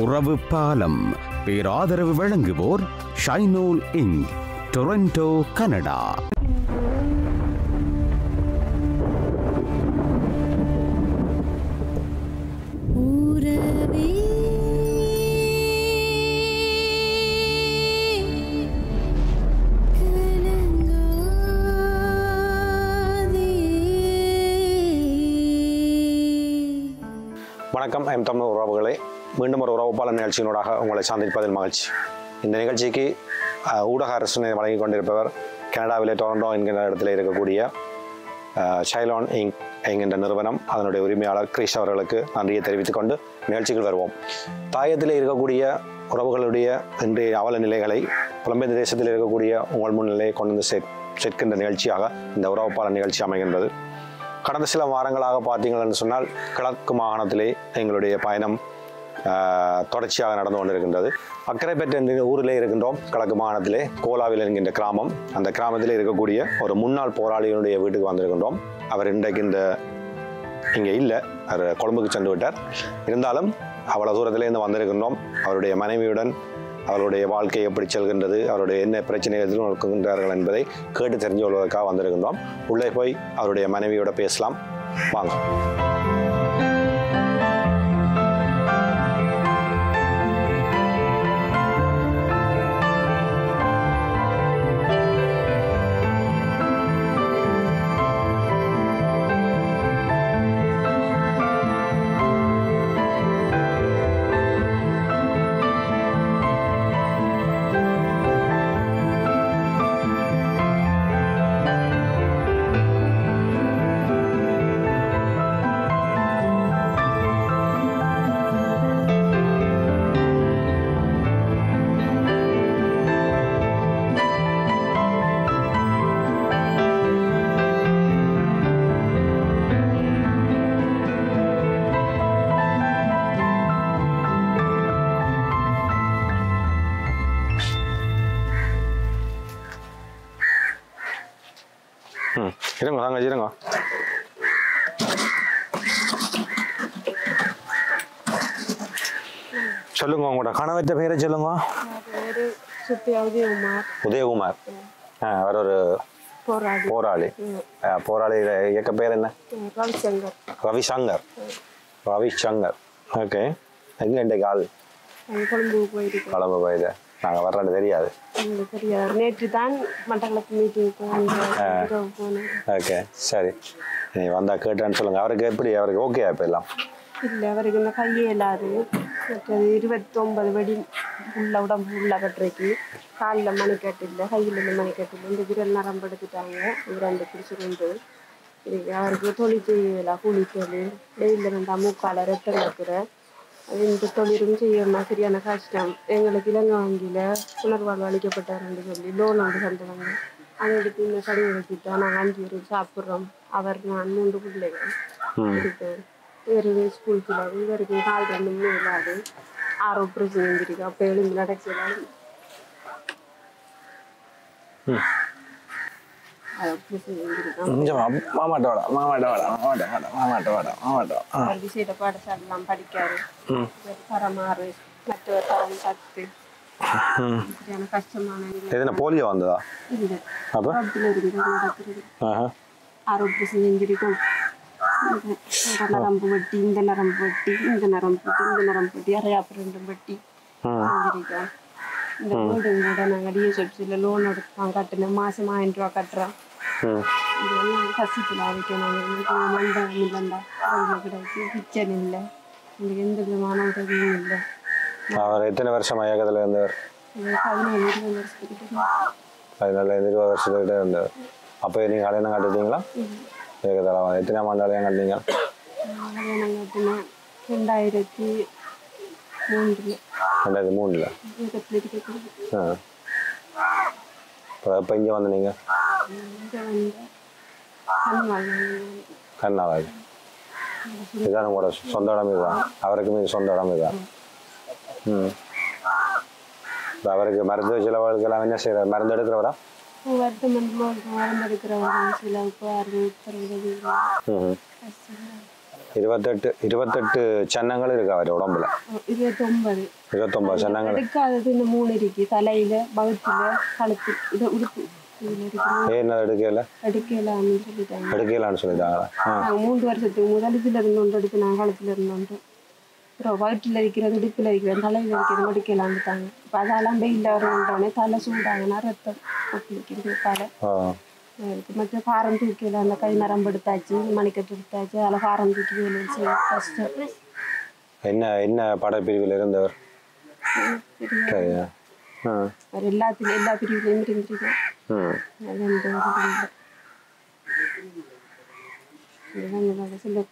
உறவு பாலம். பேராதரவு வழங்குவோர் ஷைனோல் இங்க் டொரண்டோ கனடா. வணக்கம் எம் தமிழ் உறவுகளே. மீண்டும் ஒரு உறவுப்பாளர் நிகழ்ச்சியினூடாக உங்களை சந்திப்பதில் மகிழ்ச்சி. இந்த நிகழ்ச்சிக்கு ஊடக அரசினை வழங்கி கொண்டிருப்பவர் கனடாவிலே டொரண்டோ என்கின்ற இடத்துல இருக்கக்கூடிய ஷைலான் இங்க் என்கின்ற நிறுவனம் அதனுடைய உரிமையாளர் கிரீஷ் அவர்களுக்கு நன்றியை தெரிவித்துக் கொண்டு நிகழ்ச்சிகள் வருவோம். தாயத்தில் இருக்கக்கூடிய உறவுகளுடைய இன்றைய அவல நிலைகளை புலம்பெயர் தேசத்தில் இருக்கக்கூடிய உங்கள் முன்னிலையை கொண்டு வந்து சே சேர்க்கின்ற நிகழ்ச்சியாக இந்த உறவுப்பாளர் நிகழ்ச்சி அமைகின்றது. கடந்த சில வாரங்களாக பார்த்தீங்கன்னு சொன்னால் கிழக்கு மாகாணத்திலே எங்களுடைய பயணம் தொடர்ச்சியாக நடந்து கொண்டிருக்கின்றது. அக்கரைப்பேட்டை என்ற ஊரிலே இருக்கின்றோம். கிழக்கு மாகாணத்திலே கோலாவில் என்கின்ற கிராமம். அந்த கிராமத்தில் இருக்கக்கூடிய ஒரு முன்னாள் போராளிகளுடைய வீட்டுக்கு வந்திருக்கின்றோம். அவர் இன்றைக்கு இந்த இங்கே இல்லை. அவர் கொழும்புக்கு சென்று விட்டார். இருந்தாலும் அவ்வளோ தூரத்திலேருந்து வந்திருக்கின்றோம். அவருடைய மனைவியுடன் அவருடைய வாழ்க்கை எப்படி செல்கின்றது அவருடைய என்ன பிரச்சனை எதிர்நோக்குகின்றார்கள் என்பதை கேட்டு தெரிஞ்சு கொள்வதற்காக வந்திருக்கின்றோம். உள்ளே போய் அவருடைய மனைவியோட பேசலாம். வாங்க. இருங்க சொல்லுங்க உங்களோட கணவற்ற பேரை சொல்லுங்க உதயகுமார் அவர் ஒரு போராளி போராளி இயக்க பேர் என்ன ரவிசங்கர் ரவிசங்கர் ஓகே எங்க இன்றைக்கு ஆள் கிளம்பு போயிது நாங்கள் வர்றது தெரியாது. நேற்று தான் மட்டக்களப்பு மீட்டிங் ஓகே சரி. நீ வந்தா கேட்டேன்னு சொல்லுங்க. அவருக்கு எப்படி? அவருக்கு ஓகே இப்போ எல்லாம்? இல்லை அவருக்கு இந்த கையே இல்லாது. மற்றது இருபத்தொன்பது வெடி உள்ள உடம்பு உள்ள கட்டுரைக்கு காலில் மணிக்கட்டு இல்லை கையில் இல்லை மணிக்கட்டு இல்லை இந்த விரல் நரம்பு எடுத்துட்டாங்க. இது ரெண்டு பிடிச்சிருந்து இதுக்கு அவருக்கு தொழில் செய்யலாம் கூலி தொழில். வெயிலில் ரெண்டு மூக்கால ரத்தம் வைக்கிற இந்த தொழிலும் செய்யணும் சரியான கஷ்டம். எங்களுக்கு இலங்கை வங்கியில் புனர்வாழ்வு அளிக்கப்பட்டாருன்னு சொல்லி லோன் வந்து தந்தவங்க. அதை எடுத்து இந்த கடையை வச்சுட்டா நாங்கள் அஞ்சு பேர் சாப்பிட்றோம். அவர் நான் மூன்று பிள்ளைகள். இருக்கு இவருக்கு ஸ்கூலுக்கு இல்லாது இவருக்கு கால் ரெண்டுமே இல்லாது. ஆரோ பிரச்சனை இருந்திருக்கு அப்போ எழுந்து நடக்கலாம் கொஞ்சம் மாமாட்ட வாடா மாமாட்ட வாடா மாமாட்ட வாடா மாமாட்ட வாடா மாமாட்ட. அவர் விசேட பாடசாலாம் படிக்காரு இவர் தரம் ஆறு மற்றவர் தரம் பத்து. எதுனா போலியோ வந்ததா அப்போ ஆரோக்கிய செஞ்சிருக்கும் இந்த நரம்பு வெட்டி இந்த நரம்பு வெட்டி இந்த நரம்பு வெட்டி இந்த நரம்பு வெட்டி அரையாப்பு ரெண்டும் வெட்டி செஞ்சிருக்கோம் இந்த வீடு கூட நாங்கள் டிஎஸ்எஃப்சியில் லோன் எடுத்தோம் கட்டினோம் மாதம் ஆயிரம் ரூபா கட்டுறோம் ம் இதெல்லாம் கசிப்பில் வைக்கணும் எங்களுக்கு மண்டபம் இல்லைண்டா அவங்களுக்கு கிடைக்கு கிச்சன் இல்லை எங்களுக்கு எந்த விதமான உதவியும் இல்லை அவர் எத்தனை வருஷம் இயக்கத்தில் இருந்தவர் இது பதினேழு இருபது வருஷத்துக்கிட்ட பதினாலு இருபது வருஷத்துக்கிட்ட இருந்தவர் அப்போ நீங்கள் கல்யாணம் கட்டுட்டீங்களா இயக்கத்தில் எத்தனை ஆண்டு கல்யாணம் கட்டினீங்க கல்யாணம் கட்டினேன் ரெண்டாயிரத்தி மூன்றில் ரெண்டாயிரத்தி மூணில் ஆ இப்போ இங்கே வந்து நீங்கள் கர்நாடகா இதுதான் உங்களோட சொந்த இடம் இதுதான் அவருக்கும் சொந்த இடம் இதுதான் ம். இப்போ அவருக்கு மருத்துவ செலவுகளுக்கெல்லாம் என்ன செய்கிறார் மருந்து எடுக்கிறவரா? மருந்து எடுக்கிறவங்க சில இப்போ அறுபது அறுபது ம் கஷ்டம் இருபத்தெட்டு இருபத்தெட்டு சன்னங்கள் இருக்கு அவர் உடம்புல. இருபத்தொன்பது. இருபத்தொன்பது சன்னங்கள். எடுக்காதது இந்த மூணு இருக்கு. தலையில வகுத்துல கழுத்து இது உடுப்பு என்ன எடுக்கல? எடுக்கலாம்னு சொல்லிட்டாங்க. எடுக்கலான்னு சொல்லிட்டாங்களா? மூன்று வருஷத்துக்கு முதல் இதுல இருந்து ஒன்று எடுத்து நான் கழுத்துல இருந்தோண்டு அப்புறம் வயிற்றுல இருக்கிறது இடுப்புல இருக்கிறது தலையில இருக்கிறது எடுக்கலான்ட்டாங்க இப்போ அதெல்லாம் வெயில வரணுன்றோடனே தலை சூடாங்கன்னா ரத்தம். ஒட்டிக்கிறது தலை. அதுக்கு மற்ற பாரம் தூக்கில அந்த கை நரம்பு எடுத்தாச்சு மணிக்கட்டு எடுத்தாச்சு அதில் பாரம் தூக்கி வேலை கஷ்டம் என்ன என்ன படப்பிரிவில் இருந்தவர் சரியா அவர் எல்லாத்துலையும் எல்லா பிரிவுலையும் இருந்திருக்கேன் ம் அது எந்த ஒரு இது இல்லை இதுதான் என்னோட சில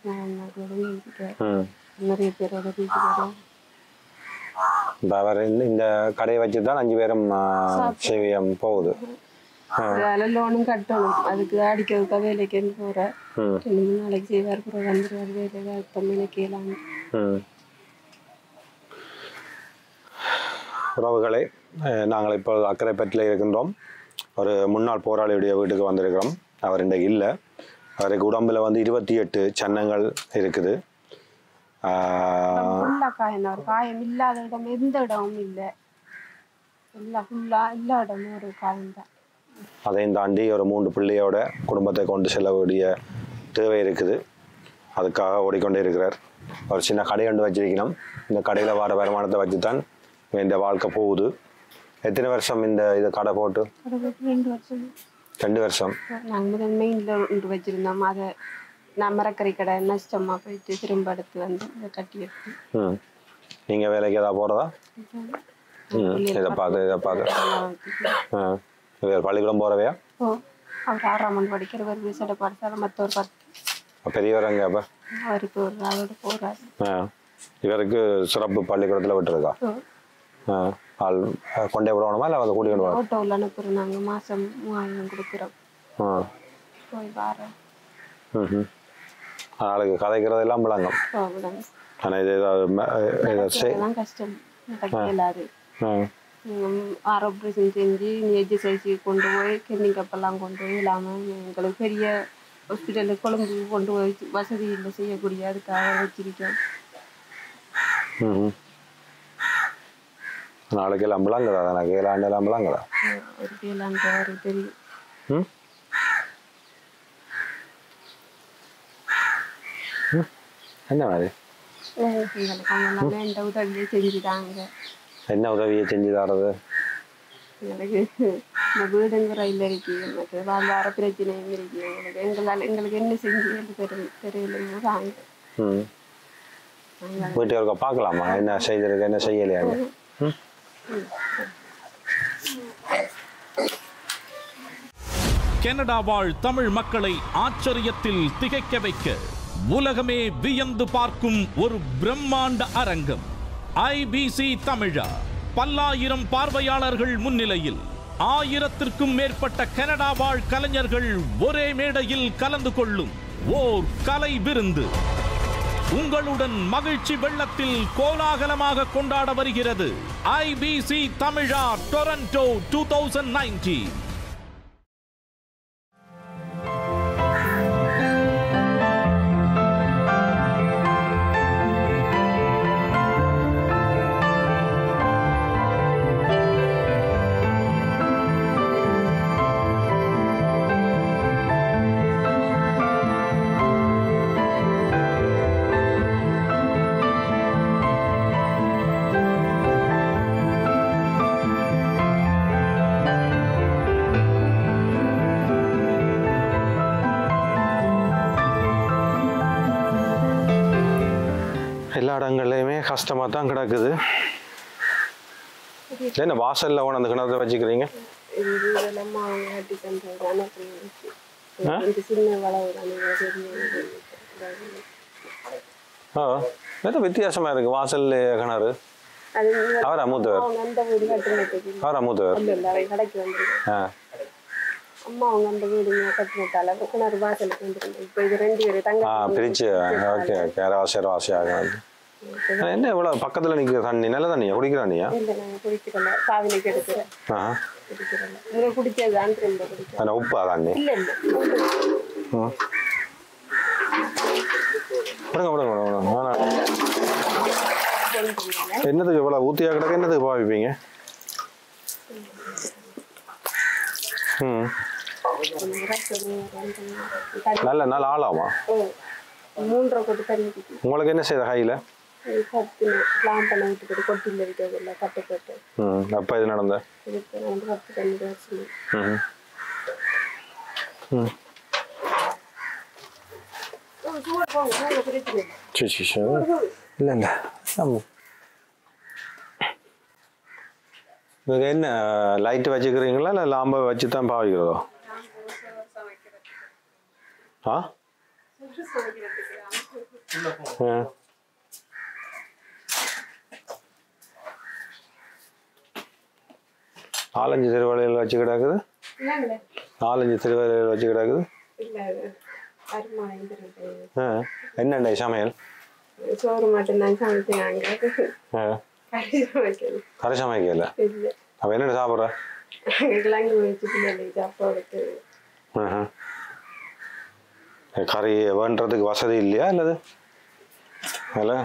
கூட இருக்கிறார் ம் நிறைய பேரோட இப்போ அவர் இந்த கடையை வச்சு தான் அஞ்சு பேரும் சேவியம் போகுது அதில் லோனும் கட்டணும். அதுக்கு அடிக்கிறதுக்காக வேலைக்கு போகிறேன் ரெண்டு மூணு நாளைக்கு செய்வார் அப்புறம் வந்துடுவார் வேலைக்கு அர்த்தம் கேளான்னு. ம். உறவுகளே நாங்கள் இப்போ அக்கரைப்பட்டில் இருக்கின்றோம். ஒரு முன்னாள் போராளியுடைய வீட்டுக்கு வந்திருக்கிறோம். அவர் இன்றைக்கு இல்லை. அவருக்கு உடம்புல வந்து இருபத்தி எட்டு சன்னங்கள் இருக்குது. காயம் இல்லாத இடம் எந்த இடமும் இல்லை. எல்லாம் ஃபுல்லாக எல்லா இடமும் ஒரு காயம் தான் அதையும் தாண்டி ஒரு மூன்று பிள்ளையோட குடும்பத்தை கொண்டு செல்ல வேண்டிய தேவை இருக்குது. அதுக்காக ஓடிக்கொண்டே இருக்கிறார். ஒரு சின்ன கடை ஒன்று வச்சிருக்கணும். இந்த கடையில் வர வருமானத்தை வச்சு தான் இந்த வாழ்க்கை போகுது. எத்தனை வருஷம் இந்த இது கடை போட்டு? ரெண்டு வருஷம். நாங்கள் மெயினில் ஒன்று வச்சுருந்தோம். அதை நான் மரக்கறி கடை நஷ்டமாக போயிட்டு திரும்ப எடுத்து வந்து இதை கட்டி எடுத்து ம். நீங்கள் வேலைக்கு ஏதாவது போகிறதா ம். இதை பார்த்து இதை பார்த்து ஆ. பள்ளிக்கூடம் போகிறவையா ஓ அவர் ஆறாம் ஆண்டு படிக்கிறவர் விசட பாடசாலை மற்றவர் பத்து பெரியவரங்க அப்போ? அவருக்கு ஒரு ஆளோட போகிறாரு ஆ இவருக்கு சிறப்பு பள்ளிக்கூடத்தில் விட்டுருக்கா? ஆ ஆள் கொண்டே விடணுமா இல்லை வந்து கூட்டிகிட்டு வர ஆட்டோவில் அனுப்புகிறோம் நாங்கள் மாதம் மூவாயிரம் கொடுக்குறோம். ஆ. போய் வாரேன். ம் நாளைக்கு கதைக்கிறதெல்லாம் விளங்கும். போகலாம் ஆனால் இது ஏதாவது கஷ்டம். நடக்க இயலாது ஆ. ஆரோப்ரேஷன் செஞ்சு எஜிசைசி கொண்டு போய் கிட்னி கப்பெல்லாம் கொண்டு போய் இல்லாமல் எங்களுக்கு பெரிய ஹாஸ்பிட்டலுக்கு கொழும்பு கொண்டு போய் வசதி இல்லை செய்யக்கூடிய அதுக்காக வச்சிருக்கேன் ம் நாளைக்கு எல்லாம் விளங்குதா எனக்கு ஏழாண்டு எல்லாம் விளங்குதா அஹ் ஒரு பேலான்ற ஒரு தெரியும். என்ன மாதிரி? எங்களுக்கு உதவியை செஞ்சுட்டாங்க என்ன உதவியை செஞ்சு தரது? எங்களுக்கு இந்த வீடுங்கிற இல்லை இருக்கு. எனக்கு வாழ்வார பிரச்சனையும் இருக்கு. எங்களுக்கு எங்களால் எங்களுக்கு என்ன செஞ்சு தெரியல தெரியல தாங்க ம். வீட்டுக்கு ஒருக்கா பார்க்கலாமா? என்ன செய்திருக்கு என்ன செய்யலையாங்க ம். கனடா வாழ் தமிழ் மக்களை ஆச்சரியத்தில் திகைக்க வைக்க உலகமே வியந்து பார்க்கும் ஒரு பிரம்மாண்ட அரங்கம். ஐபிசி தமிழா பல்லாயிரம் பார்வையாளர்கள் முன்னிலையில் ஆயிரத்திற்கும் மேற்பட்ட கனடா வாழ் கலைஞர்கள் ஒரே மேடையில் கலந்து கொள்ளும் ஓர் கலை விருந்து. உங்களுடன் மகிழ்ச்சி வெள்ளத்தில் கோலாகலமாக கொண்டாட வருகிறது ஐபிசி தமிழா டொரண்டோ டூ தௌசண்ட் நைன்டீன். இடங்கள்லையுமே கஷ்டமாக தான் கிடக்குது. என்ன வாசல்ல ஓன அந்த கிணத்தை வச்சுக்கிறீங்க? இதெல்லாம் அவங்க கட்டி ஆ என்ன வித்தியாசமாக இருக்குது வாசல்ல கிணறு? அது வந்து அவரா மூத்தவர்? அவரா மூத்தவர்? ஆ. அம்மா அவங்க அந்த வீடு கட்டினதால கிணறு வாசலுக்கு வந்துருந்தது இப்போ இது ரெண்டு பேர் தங்க ஆ பிரிச்சு ஓகே ஓகே அரவாசி அரவாசி ஆகும் என்ன இவ்வளோ பக்கத்தில் நிற்கிற தண்ணி? நல்ல தண்ணியா? குடிக்கிற தண்ணியா? குடிக்கிறோம். எடுக்கிறேன் குடிச்சது உப்பா தண்ணி? விடுங்க விடுங்க விடுங்க விடுங்க. ஆனா, என்னதுக்கு இவ்வளோ ஊற்றியா கிடக்க? என்னதுக்கு பாவிப்பீங்க ம். நல்ல நல்ல ஆளாமா. உங்களுக்கு என்ன செய்த கையில் பத்து பிளான் பண்ண விட்டுக்கிட்டு கொட்டியில் இருக்கிறதில்ல கட்டு கட்டு ம் அப்போ இது நடந்த? இதுக்கு பத்து இல்லை. இல்லை. என்ன லைட்டு வச்சுக்கிறீங்களா இல்லை லாம்பை வச்சு தான் பாவிக்கிறதோ? ஆ? நாலஞ்சு திருவள்ளையில் வச்சு கிடக்குது. நாலஞ்சு திருவள்ளையில் வச்சு கிடக்குது. இல்லை என்னண்டே சமையல்? சோறு மட்டும்தான் சமைக்கிறாங்க. கரை சமைக்கல. இல்லை. அப்போ என்னென்ன சாப்பிட்ற. கறி வேண்டுறதுக்கு வசதி இல்லையா அல்லது அதில்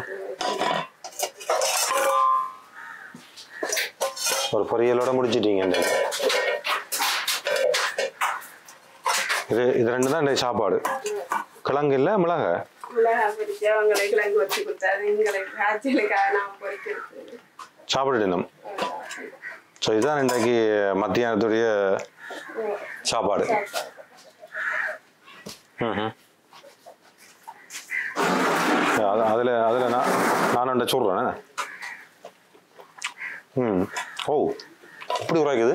ஒரு பொரியலோட முடிச்சிட்டீங்க இது. இது ரெண்டு தான் இந்த சாப்பாடு. கிழங்கு இல்லை மிளகா? பொறிக்கிறது. சாப்பிடணும் ஸோ இதுதான் இன்றைக்கு மத்தியானத்துடைய சாப்பாடு. அது அதில் அதில் நான் நான் சொல்கிறேன் ம். ஓ இப்படி உரைக்குது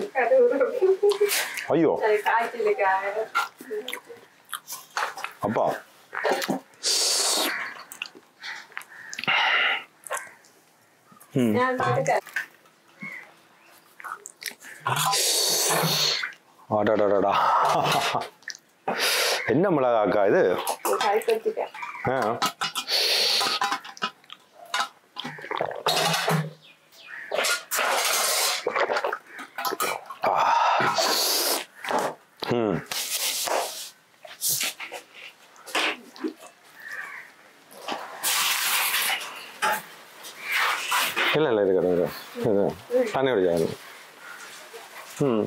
ஐயோ. அப்பா. அடடடடா என்ன மிளகாக்கா இது? ஆ. இல்லை இல்லை இருக்கிறது இது தண்ணி குடிக்காது ம்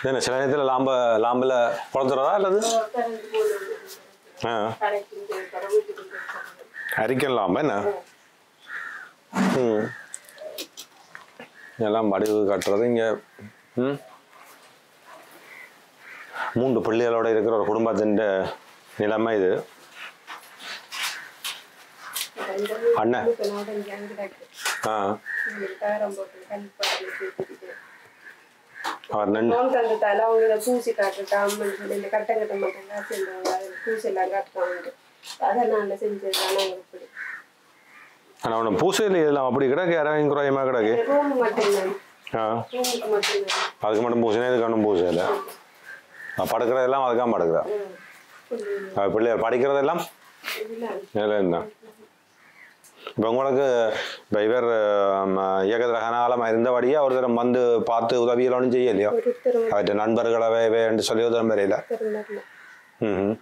என்ன சில நேரத்தில் லாம்ப லாம்பில் குழத்துறதா அல்லது ஆ அரிக்கன் லாம்ப என்ன ம் எல்லாம் வடிவு கட்டுறது இங்கே ம் மூன்று பிள்ளைகளோட இருக்கிற ஒரு குடும்பத்தின் நிலைமை இது அண்ணன். ஆ. அவர் நோன் தந்ததால அவங்க இதை பூசி காட்டுட்டாமன்னு சொல்லி இந்த கட்டை கட்ட மாட்டாங்க செஞ்சாங்க அதில் பூசி எல்லாம் காட்டுறாங்க அதை நான் செஞ்சதுதான் அவங்களுக்கு பிடிக்கும் ஆனால் அவனை பூசையில் இதெல்லாம் அப்படி கிடக்கு இறங்கி குறையமாக கிடக்கு? ஆ. அதுக்கு மட்டும் பூசினா இதுக்கு ஒன்றும் பூசை இல்லை. படுக்கிறதெல்லாம் அதுக்காக படுக்கிறா அவ பிள்ளையார் படிக்கிறதெல்லாம்? இல்லை. என்ன இப்போ உங்களுக்கு இப்போ இவர் இயக்கத்தில் கனகாலமாக இருந்தபடியே ஒரு தரம் வந்து பார்த்து ஒன்றும் செய்யலையோ அவற்றை நண்பர்களவே என்று சொல்லி உதவி வரையில? ம்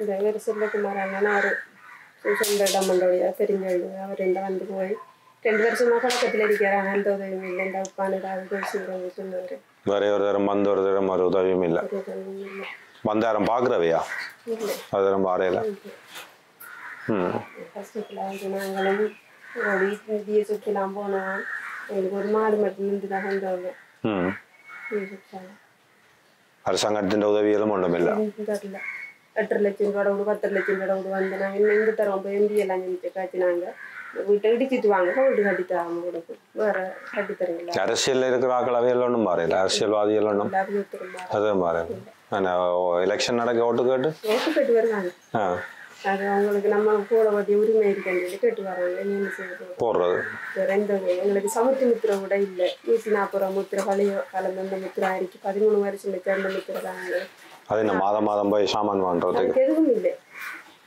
இந்த இவர் செல்லகுமார் அண்ணன் அவர் சொந்த இடம் பண்ணுறோடைய தெரிஞ்சவங்க அவர் ரெண்டு வந்து போய் ரெண்டு வருஷமா பழக்கத்தில் இருக்கிறாங்க அந்த உதவியும் இல்லை. இந்த உப்பான ஏதாவது செய்கிறவங்க சொன்னார். வேற ஒரு தரம் வந்து ஒரு தரம் ஒரு உதவியும் இல்லை. வந்தாரம் பார்க்குறவையா? இல்லை. அது தரம் வரையில? ம். ஓடி நிதியை சுற்றிலாம் போனோம் எங்களுக்கு ஒரு மாடு மட்டும் நின்று தான் கொண்டவங்க ம் சுற்றாங்க அரசாங்கத்தின் உதவிகளும் ஒன்றும் இல்லை எட்டரை லட்சம் ரூபா விடு பத்தரை லட்சம் ரூபா விடு வந்து நாங்கள் இன்னும் எங்கே தரோம் போய் எம்பி எல்லாம் செஞ்சு காய்ச்சினாங்க வீட்டை இடிச்சிட்டு வாங்க வீட்டு கட்டி தராம கொடுக்கும் வேற கட்டி தருங்களா அரசியலில் இருக்கிற ஆக்கள் அவையில் ஒன்றும் மாறையில எல்லாரும் ஒருத்தருமா அது மாறையில எலெக்ஷன் நடக்க ஓட்டு கேட்டு ஓட்டு கட்டி வருவாங்க ஆ அது அவங்களுக்கு நம்ம கூட வேண்டிய உரிமை இருக்குன்னு சொல்லி கேட்டு வராங்க நீங்க செய்யுது போடுறது. எந்த எங்களுக்கு சமுத்திர முத்திரை கூட இல்லை. நூற்றி நாற்பது ரூபா முத்திரை பழைய காலம் அந்த முத்திரை ஆயிடுச்சு. பதிமூணு வருஷம் வச்சு அந்த முத்திரை தாங்க அது. என்ன மாதம் மாதம் போய் சாமான் வாங்குறதுக்கு? எதுவும் இல்லை.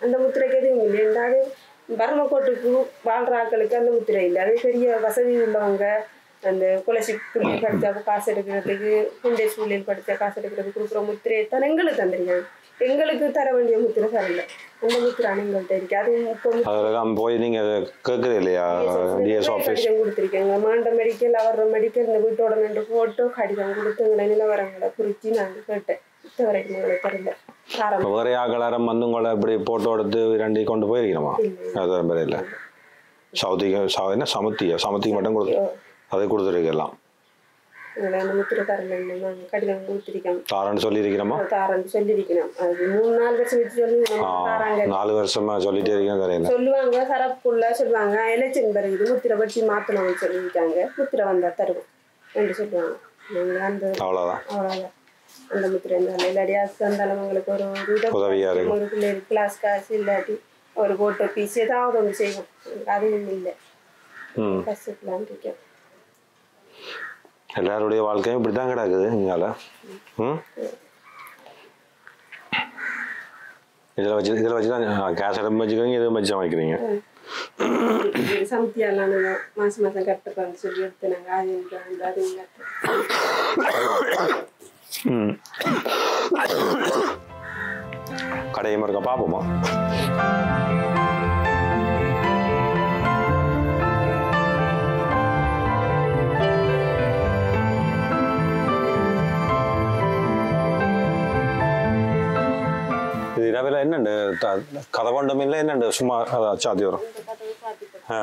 அந்த முத்திரைக்கு எதுவும் இல்லை. என்றாலும் பரமக்கோட்டுக்கு வாழ்ற ஆட்களுக்கு அந்த முத்திரை இல்லை. அது பெரிய வசதி உள்ளவங்க. அந்த குலசி புள்ளி படித்தா காசு எடுக்கிறதுக்கு குண்டே சூழலில் படித்தா காசு எடுக்கிறதுக்கு கொடுக்குற முத்திரையை தான் எங்களுக்கு தந்துருக்காங்க. எங்களுக்கு தர வேண்டிய முத்திரை தரல அந்த முத்திரை எங்கள்கிட்ட இருக்கு. அது அதெல்லாம் போய் நீங்கள் கேட்குறது இல்லையா? டிஎஸ் ஆஃபீஸ் கொடுத்துருக்கேங்க மாண்ட மெடிக்கல் அவர் மெடிக்கல் இந்த வீட்டோட ரெண்டு போட்டோ கடிதம் கொடுத்து எங்களை நிலவரங்களை குறித்து நாங்கள் கேட்டேன். வேற யாக்களாரம் வந்து உங்களை இப்படி போட்டோ எடுத்து ரெண்டி கொண்டு போயிருக்கணுமா? அது மாதிரி இல்லை. சவுதிக்கு ச- என்ன சமத்தியா? சமத்திக்கு மட்டும் கொடுத்து அதை கொடுத்துருக்கலாம் அந்த முத்திரை நாங்கள் கடிதம் கொடுத்துருக்கோம் தாரன்னு சொல்லியிருக்கிறோமா தாரன்னு சொல்லியிருக்கணும் அது மூணு நாலு வருஷம் வச்சு சொல்லி ஆ, தாராங்க நாலு வருஷமா சொல்லிட்டே இருக்கேன் சொல்லுவாங்க சரப்புக்குள்ள சொல்லுவாங்க எலெக்ஷன் பிறகு முத்திரை பற்றி மாற்றணும்னு சொல்லியிருக்காங்க முத்திரை வந்தா தருவோம் என்று சொல்லுவாங்க நாங்கள் அந்த அவ்வளோதான் அவ்வளோதான் அந்த முத்திரை இருந்தாலும் இல்லாட்டி அது இருந்தாலும் உங்களுக்கு ஒரு இதை உதவியா இருக்கும். ஒரு பிள்ளைகள் கிளாஸ் காசு இல்லாட்டி ஒரு போட்டோ பீஸ் ஏதாவது ஒன்று செய்வோம் அதுவும் இல்லை ம் கஷ்டப்படலான்னு இருக்கேன் எல்லாருடைய வாழ்க்கையும் இப்படி தான் கிடக்குது இங்கால. ம்? இதில் வச்சு இதில் வச்சு தான் கேஸ் அடுப்பு வச்சுக்கிறீங்க இதை வச்சு சமைக்கிறீங்க சமத்தியாலாம் மாதம் மாதம் சொல்லி அது அது ம். கடையும் இருக்க பார்ப்போமா இரவில் என்னண்டு கதை கொண்டும் இல்லை என்னண்டு சும்மா சாத்தி வரும் ஆ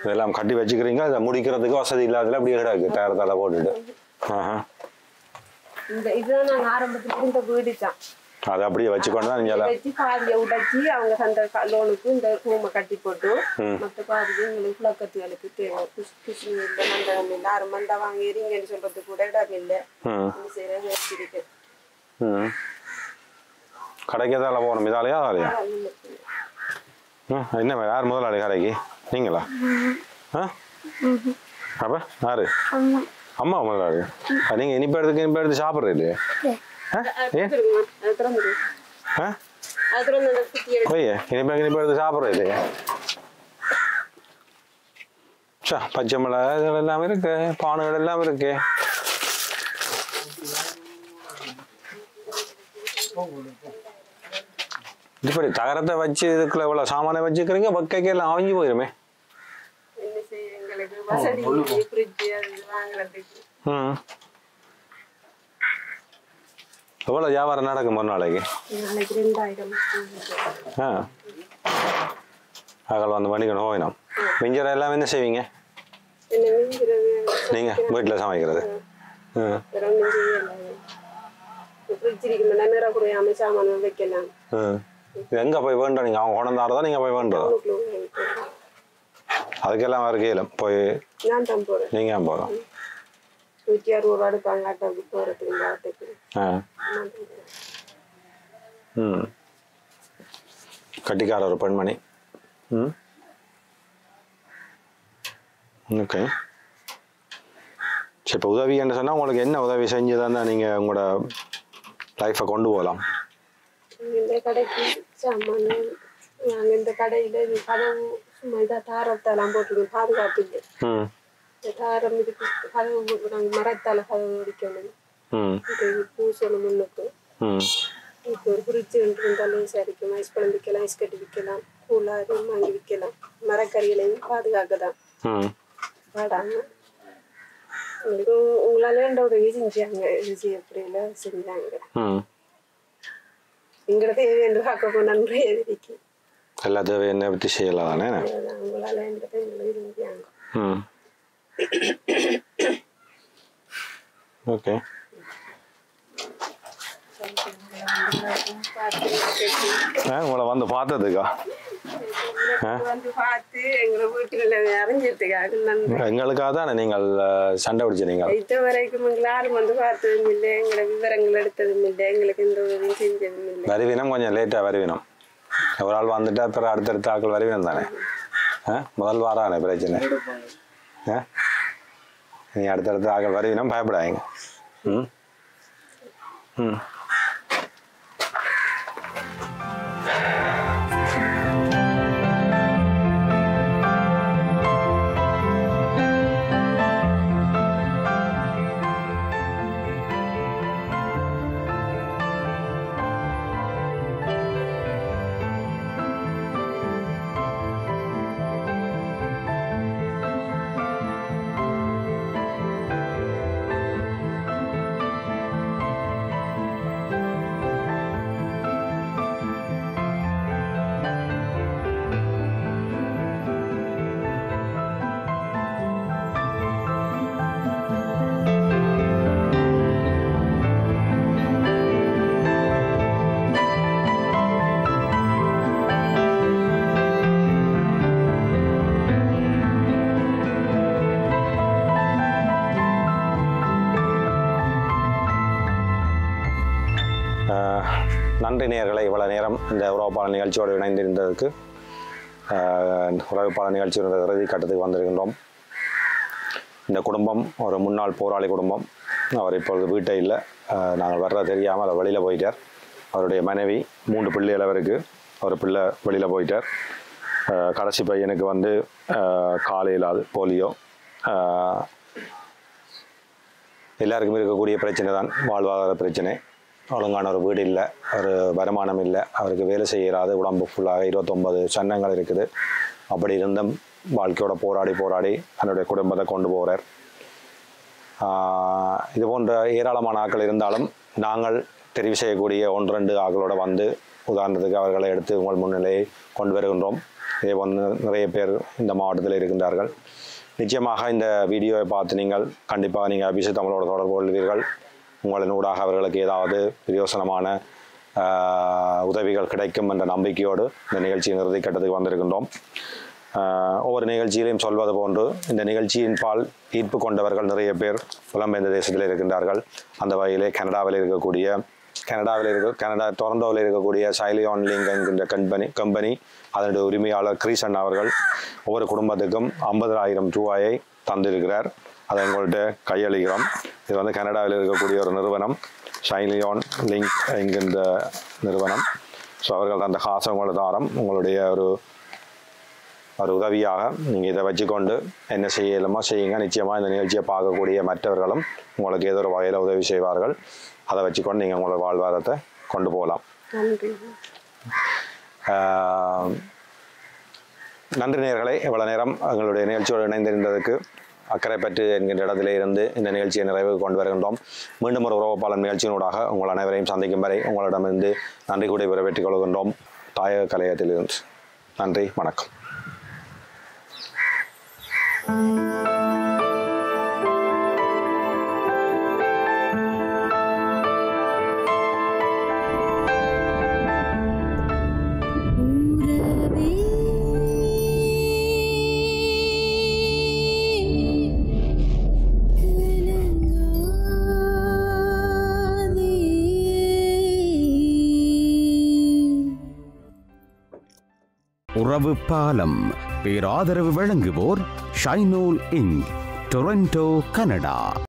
இதெல்லாம் கட்டி வச்சுக்கிறீங்க அதை முடிக்கிறதுக்கு வசதி இல்லாததுல அப்படியே கிடக்கு டயர் தலை போட்டுட்டு ஆஹா இந்த இதுதான் நாங்கள் ஆரம்பத்தில் இருந்த வீடு தான் அதை அப்படியே வச்சுக்கொண்டு தான் நீங்கள் வச்சு பாதியை உடைச்சி அவங்க அந்த லோனுக்கு இந்த ரூமை கட்டி போட்டு மற்ற பாதிக்கு எங்களுக்கு புழக்கத்துகளுக்கு தேவை குஷி இல்லை மண்டபம் இல்லை ஆறு மண்டை வாங்கிறீங்கன்னு சொல்றது கூட இடம் இல்லை செய்யறது வச்சிருக்கு கடைக்கு எதால போகணும். இதாலையா அதாலையா என்ன யார் முதலாளி கடைக்கு? நீங்களா? ஆ? அப்போ யாரு? அம்மா. முதலாளி? அஹ், நீங்க இனிப்பு எடுத்துக்கு இனிப்பு எடுத்து சாப்பிட்றது இல்லையே? ஆ எடுத்து போய் இனிப்பு இனிப்பு எடுத்து சாப்பிட்றது இல்லையே? சா பச்சை மிளகா இதெல்லாம் எல்லாம் இருக்கு பானுகள் எல்லாம் இருக்கு. இப்படி தகரத்தை வச்சு இதுக்குள்ள இவ்வளவு சாமானை வச்சுக்கிறீங்க வக்கைக்கு எல்லாம் அவிஞ்சு போயிருமே. ம். எவ்வளோ வியாபாரம் நடக்கும் ஒரு நாளைக்கு? ஆ. அகல் வந்து மணிக்கணும் போயிடும் மிஞ்சரை எல்லாம் என்ன செய்வீங்க? நீங்கள் வீட்டில் சமைக்கிறது. ம் எங்கே போய் வேண்டோம் நீங்கள் அவங்க கொண்டாந்தாரதா நீங்கள் போய் போடுறேன். அதுக்கெல்லாம் வேறு கீழே போய் தான் நீங்கள் போகிறோம் நூற்றி அறுபது ரூபா எடுப்பாங்க ஆட்டோக்கு போகிறதுக்கு இந்த ஆட்டோக்கு. ஆ. நான் தான் போறேன். ம். கட்டிக்கார ஒரு பெண்மணி. ம். ஓகே. சரி இப்போ உதவி என்ன சொன்னால் உங்களுக்கு என்ன உதவி செஞ்சு தான் நீங்கள் உங்களோட லைஃப்பை கொண்டு போகலாம்? இந்த கடைக்கு சாமான் நாங்கள் இந்த கடையில் இது கதவு சும்மா இதாக தாரத்தெல்லாம் போட்டுருக்கோம் பாதுகாப்பு இல்லை இந்த தாரம் இதுக்கு கதவு நாங்கள் மரத்தால் கதவு அடிக்கணும் இது பூசணும் முன்னுக்கு இப்போ ஒரு ஃப்ரிட்ஜ் இருந்தாலும் விசாரிக்கும் ஐஸ் பழம் விற்கலாம் ஐஸ் கட்டி விற்கலாம் கூலாறு வாங்கி விற்கலாம் மரக்கறிகளையும் பாதுகாக்க தான் பாடாம உங்களுக்கு உங்களால எந்த உதவி செஞ்சாங்க செய்ய புரியல செஞ்சாங்க ம் எங்களை தேவை என்று பார்க்க போனான்னு எதிரிக்கு எல்லா தேவை என்ன பற்றி செய்யலாம் தானே. உங்களால ஓகே ஆ உங்களை வந்து பார்த்ததுக்கா எங்களுக்காக தானே நீங்கள் சண்டை பிடிச்ச நீங்கள்? இது வரைக்கும் யாரும் வந்து பார்த்ததும் இல்லை எங்களை விவரங்கள் எடுத்ததும் இல்லை எங்களுக்கு எந்த உதவியும் செஞ்சதும் இல்லை. வருவினம் கொஞ்சம் லேட்டாக வருவினம் ஒரு ஆள் வந்துட்டா அப்புறம் அடுத்தடுத்த ஆட்கள் வருவினம் தானே? முதல் வாரானே பிரச்சனை? ஆ? நீ அடுத்தடுத்த ஆட்கள் வருவினம் பயப்படாதீங்க. ம்? ம். நன்றி நேர்களை இவ்வளவு நேரம் இந்த உறவுப்பாளர் நிகழ்ச்சியோடு இணைந்திருந்ததற்கு உறவுப்பாளர் நிகழ்ச்சியோட இறுதி கட்டத்துக்கு வந்திருக்கின்றோம். இந்த குடும்பம் ஒரு முன்னாள் போராளி குடும்பம். அவர் இப்பொழுது வீட்டை இல்லை நாங்கள் வர்ற தெரியாமல் அவர் வெளியில் போயிட்டார். அவருடைய மனைவி மூன்று பிள்ளைகள் அவருக்கு ஒரு பிள்ளை வெளியில் போயிட்டார். கடைசி பையனுக்கு வந்து காலையில் அது போலியோ. எல்லாருக்கும் இருக்கக்கூடிய பிரச்சனை தான் வாழ்வாதார பிரச்சனை. ஒழுங்கான ஒரு வீடு இல்லை ஒரு வருமானம் இல்லை அவருக்கு வேலை செய்யறாது உடம்பு ஃபுல்லாக இருபத்தொம்பது சன்னங்கள் இருக்குது. அப்படி இருந்தும் வாழ்க்கையோட போராடி போராடி தன்னுடைய குடும்பத்தை கொண்டு போகிறார் இது போன்ற ஏராளமான ஆட்கள் இருந்தாலும் நாங்கள் தெரிவு செய்யக்கூடிய ஒன்று ரெண்டு வந்து உதாரணத்துக்கு அவர்களை எடுத்து உங்கள் முன்னிலையை கொண்டு வருகின்றோம். இதே போன்று நிறைய பேர் இந்த மாவட்டத்தில் இருக்கின்றார்கள். நிச்சயமாக இந்த வீடியோவை பார்த்து நீங்கள் கண்டிப்பாக நீங்கள் அபிஷேக் தமிழோட தொடர்பு கொள்வீர்கள். உங்களின் ஊடாக அவர்களுக்கு ஏதாவது பிரயோசனமான உதவிகள் கிடைக்கும் என்ற நம்பிக்கையோடு இந்த நிகழ்ச்சியின் இறுதி கட்டத்துக்கு வந்திருக்கின்றோம். ஒவ்வொரு நிகழ்ச்சியிலையும் சொல்வது போன்று இந்த நிகழ்ச்சியின் பால் ஈர்ப்பு கொண்டவர்கள் நிறைய பேர் புலம்பெயர்ந்த தேசத்தில் இருக்கின்றார்கள். அந்த வகையிலே கனடாவில் இருக்கக்கூடிய கனடாவில் இருக்க கனடா டொரண்டோவில் இருக்கக்கூடிய சைலியான் லிங்க் என்கின்ற கம்பெனி கம்பெனி அதனுடைய உரிமையாளர் கிரீசன் அவர்கள் ஒவ்வொரு குடும்பத்துக்கும் ஐம்பதாயிரம் ரூபாயை தந்திருக்கிறார். அதை உங்கள்கிட்ட கையளிக்கிறோம். இது வந்து கனடாவில் இருக்கக்கூடிய ஒரு நிறுவனம். ஷைலியான் லிங்க் என்கின்ற நிறுவனம். ஸோ அவர்கள் அந்த காசை உங்களுக்கு தாரம். உங்களுடைய ஒரு ஒரு உதவியாக நீங்கள் இதை வச்சுக்கொண்டு என்ன செய்யலுமோ செய்யுங்க. நிச்சயமாக இந்த நிகழ்ச்சியை பார்க்கக்கூடிய மற்றவர்களும் உங்களுக்கு ஏதோ ஒரு வகையில் உதவி செய்வார்கள். அதை வச்சுக்கொண்டு நீங்கள் உங்களோட வாழ்வாதாரத்தை கொண்டு போகலாம். நன்றி நேயர்களே. இவ்வளவு நேரம் எங்களுடைய நிகழ்ச்சியோடு இணைந்திருந்ததுக்கு அக்கரைப்பற்று என்கின்ற இடத்திலே இருந்து இந்த நிகழ்ச்சியை நிறைவுக்கு கொண்டு வருகின்றோம். மீண்டும் ஒரு உறவுப்பாளன் நிகழ்ச்சியினூடாக உங்கள் அனைவரையும் சந்திக்கும் வரை உங்களிடமிருந்து நன்றி கூடி வரவேற்றுக் கொள்கின்றோம். தாயக கலையத்திலிருந்து. நன்றி வணக்கம். உறவே உறவு பாலம். பேராதரவு வழங்குவோர் ஷைனோல் இங் டொரண்டோ கனடா.